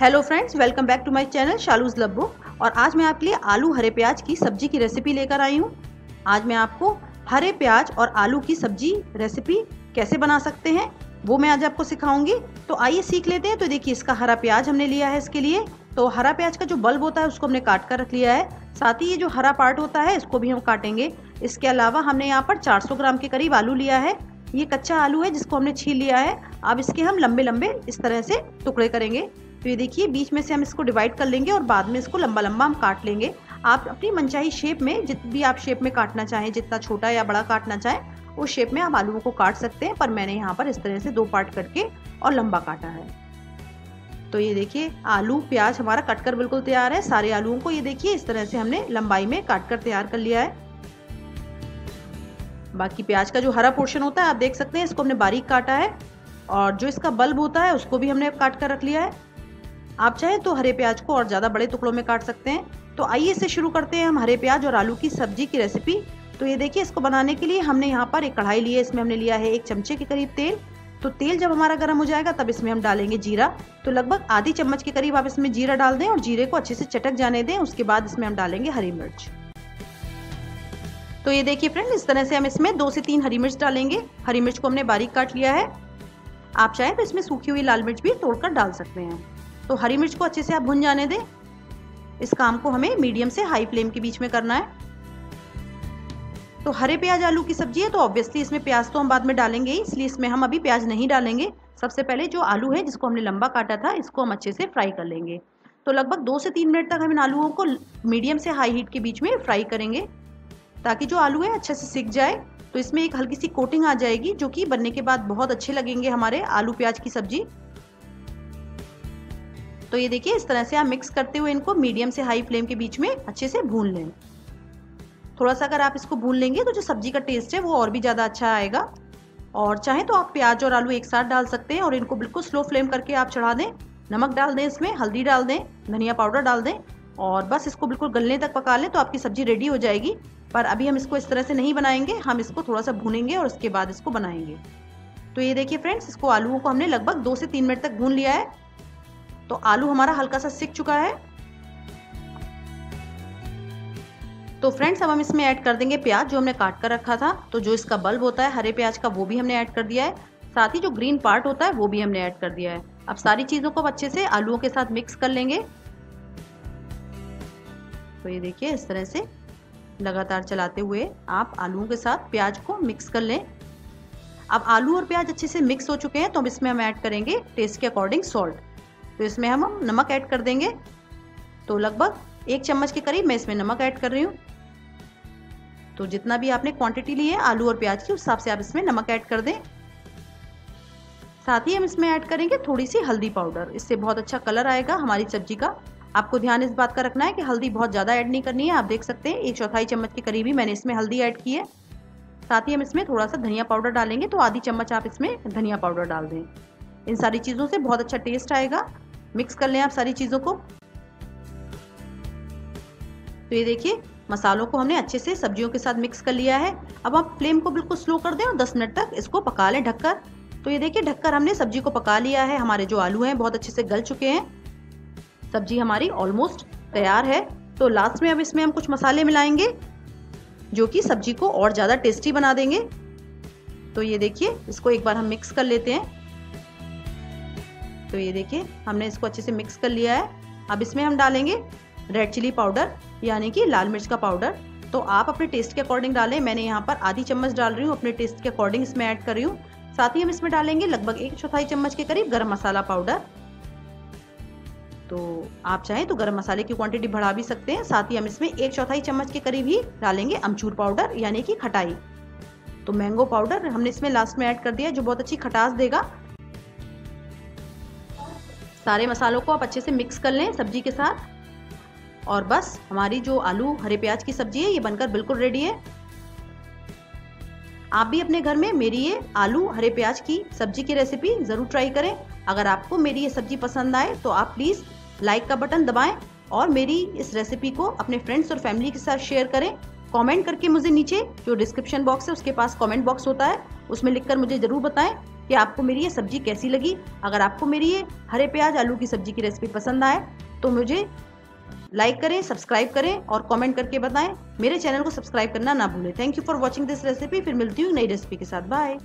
Hello friends welcome back to my channel शालूज लब्बो और आज मैं आपके लिए आलू हरे प्याज की सब्ज़ी की रेसिपी लेकर आई हूँ। आज मैं आपको हरे प्याज और आलू की सब्ज़ी रेसिपी कैसे बना सकते हैं, वो मैं आज आपको सिखाऊँगी। तो आइए सीख लेते हैं। तो देखिए, इसका हरा प्याज हमने लिया है इसके लिए। तो हरा प्याज का जो बल्ब होता है, उसको हमने काट कर रख लिया है। साथ ही ये जो हरा पार्ट होता है, इसको भी हम काटेंगे। इसके अलावा हमने यहाँ पर 400 ग्राम के करीब आलू लिया है। ये कच्चा आलू है, जिसको हमने छील लिया है। अब इसके हम लंबे लंबे इस तरह से टुकड़े करेंगे। तो ये देखिए, बीच में से हम इसको डिवाइड कर लेंगे और बाद में इसको लंबा लंबा हम काट लेंगे। आप अपनी मनचाही शेप में, जित भी आप शेप में काटना चाहें, जितना छोटा या बड़ा काटना चाहें, उस शेप में आप आलूओं को काट सकते हैं, पर मैंने यहाँ पर इस तरह से दो पार्ट करके और लंबा काटा है। तो ये देखिए, आलू, प्याज हमारा कटकर बिल्कुल तैयार है। सारे आलूओं को ये देखिए, इस तरह से हमने लंबाई में काट कर तैयार कर लिया है। बाकी प्याज का जो हरा पोर्शन होता है, आप देख सकते हैं, इसको हमने बारीक काटा है और जो इसका बल्ब होता है, उसको भी हमने काट कर रख लिया है। आप चाहें तो हरे प्याज को और ज़्यादा बड़े टुकड़ों में काट सकते हैं। तो आइए इसे शुरू करते हैं हम हरे प्याज और आलू की सब्ज़ी की रेसिपी तो ये देखिए, इसको बनाने के लिए हमने यहाँ पर एक कढ़ाई ली है। इसमें हमने लिया है एक चमचे के करीब तेल। तो तेल जब हमारा गर्म हो जाएगा, तब इसमें हम डालेंगे जीरा। तो लगभग आधी चम्मच के करीब आप इसमें जीरा डाल दें और जीरे को अच्छे से चटक जाने दें। उसके बाद इसमें हम डालेंगे हरी मिर्च। तो ये देखिए फ्रेंड इस तरह से हम इसमें दो से तीन हरी मिर्च डालेंगे। हरी मिर्च को हमने बारीक काट लिया है। आप चाहें तो इसमें सूखी हुई लाल मिर्च भी तोड़कर डाल सकते हैं। तो हरी मिर्च को अच्छे से आप भुन जाने दें। इस काम को हमें मीडियम से हाई फ्लेम के बीच में करना है। तो हरे प्याज आलू की सब्ज़ी है तो ऑब्वियसली इसमें प्याज तो हम बाद में डालेंगे ही, इसलिए इसमें हम अभी प्याज नहीं डालेंगे। सबसे पहले जो आलू है, जिसको हमने लंबा काटा था, इसको हम अच्छे से फ्राई कर लेंगे। तो लगभग दो से तीन मिनट तक हम इन आलूओं को मीडियम से हाई हीट के बीच में फ्राई करेंगे, ताकि जो आलू है, अच्छे से सीख जाए। तो इसमें एक हल्की सी कोटिंग आ जाएगी, जो कि बनने के बाद बहुत अच्छे लगेंगे हमारे आलू प्याज की सब्ज़ी। तो ये देखिए, इस तरह से आप मिक्स करते हुए इनको मीडियम से हाई फ्लेम के बीच में अच्छे से भून लें। थोड़ा सा अगर आप इसको भून लेंगे तो जो सब्ज़ी का टेस्ट है, वो और भी ज़्यादा अच्छा आएगा। और चाहे तो आप प्याज और आलू एक साथ डाल सकते हैं और इनको बिल्कुल स्लो फ्लेम करके आप चढ़ा दें। नमक डाल दें इसमें, हल्दी डाल दें, धनिया पाउडर डाल दें और बस इसको बिल्कुल गलने तक पका लें तो आपकी सब्ज़ी रेडी हो जाएगी। पर अभी हम इसको इस तरह से नहीं बनाएँगे, हम इसको थोड़ा सा भूनेंगे और उसके बाद इसको बनाएँगे। तो ये देखिए फ्रेंड्स, इसको आलूओं को हमने लगभग दो से तीन मिनट तक भून लिया है। तो आलू हमारा हल्का सा सिक चुका है। तो फ्रेंड्स, अब हम इसमें ऐड कर देंगे प्याज जो हमने काट कर रखा था। तो जो इसका बल्ब होता है, हरे प्याज का, वो भी हमने ऐड कर दिया है। साथ ही जो ग्रीन पार्ट होता है, वो भी हमने ऐड कर दिया है। अब सारी चीज़ों को अच्छे से आलूओं के साथ मिक्स कर लेंगे। तो ये देखिए, इस तरह से लगातार चलाते हुए आप आलूओं के साथ प्याज को मिक्स कर लें। अब आलू और प्याज अच्छे से मिक्स हो चुके हैं तो अब इसमें हम ऐड करेंगे टेस्ट के अकॉर्डिंग सॉल्ट। तो इसमें हम नमक ऐड कर देंगे। तो लगभग एक चम्मच के करीब मैं इसमें नमक ऐड कर रही हूँ। तो जितना भी आपने क्वांटिटी ली है, आलू और प्याज की, उस हिसाब से आप इसमें नमक ऐड कर दें। साथ ही हम इसमें ऐड करेंगे थोड़ी सी हल्दी पाउडर। इससे बहुत अच्छा कलर आएगा हमारी सब्ज़ी का। आपको ध्यान इस बात का रखना है कि हल्दी बहुत ज़्यादा ऐड नहीं करनी है। आप देख सकते हैं, एक चौथाई चम्मच के करीब ही मैंने इसमें हल्दी ऐड की है। साथ ही हम इसमें थोड़ा सा धनिया पाउडर डालेंगे। तो आधी चम्मच आप इसमें धनिया पाउडर डाल दें। इन सारी चीज़ों से बहुत अच्छा टेस्ट आएगा। मिक्स कर लें आप सारी चीज़ों को। तो ये देखिए, मसालों को हमने अच्छे से सब्जियों के साथ मिक्स कर लिया है। अब आप फ्लेम को बिल्कुल स्लो कर दें और 10 मिनट तक इसको पका लें ढककर। तो ये देखिए, ढककर हमने सब्ज़ी को पका लिया है। हमारे जो आलू हैं, बहुत अच्छे से गल चुके हैं। सब्ज़ी हमारी ऑलमोस्ट तैयार है। तो लास्ट में अब इसमें हम कुछ मसाले मिलाएँगे, जो कि सब्ज़ी को और ज़्यादा टेस्टी बना देंगे। तो ये देखिए, इसको एक बार हम मिक्स कर लेते हैं। तो ये देखिए, हमने इसको अच्छे से मिक्स कर लिया है। अब इसमें हम डालेंगे रेड चिली पाउडर यानी कि लाल मिर्च का पाउडर तो आप अपने टेस्ट के अकॉर्डिंग डालें। मैंने यहाँ पर आधी चम्मच डाल रही हूँ, अपने टेस्ट के अकॉर्डिंग इसमें ऐड कर रही हूँ। साथ ही हम इसमें डालेंगे लगभग एक चौथाई चम्मच के करीब गर्म मसाला पाउडर तो आप चाहें तो गर्म मसाले की क्वांटिटी बढ़ा भी सकते हैं। साथ ही हम इसमें एक चौथाई चम्मच के करीब ही डालेंगे अमचूर पाउडर यानी कि खटाई। तो मैंगो पाउडर हमने इसमें लास्ट में ऐड कर दिया जो बहुत अच्छी खटास देगा। सारे मसालों को आप अच्छे से मिक्स कर लें सब्ज़ी के साथ। और बस, हमारी जो आलू, हरे प्याज की सब्ज़ी है, ये बनकर बिल्कुल रेडी है। आप भी अपने घर में मेरी ये आलू, हरे प्याज की सब्ज़ी की रेसिपी ज़रूर ट्राई करें। अगर आपको मेरी ये सब्ज़ी पसंद आए तो आप प्लीज़ लाइक का बटन दबाएँ और मेरी इस रेसिपी को अपने फ्रेंड्स और फैमिली के साथ शेयर करें। कमेंट करके मुझे नीचे जो डिस्क्रिप्शन बॉक्स है, उसके पास कमेंट बॉक्स होता है, उसमें लिखकर मुझे ज़रूर बताएँ। कि आपको मेरी ये सब्ज़ी कैसी लगी? अगर आपको मेरी ये हरे प्याज, आलू की सब्ज़ी की रेसिपी पसंद आए तो मुझे लाइक करें सब्सक्राइब करें और कमेंट करके बताएँ। मेरे चैनल को सब्सक्राइब करना ना भूलें। Thank you for watching this recipe फिर मिलती हूँ नई रेसिपी के साथ। बाय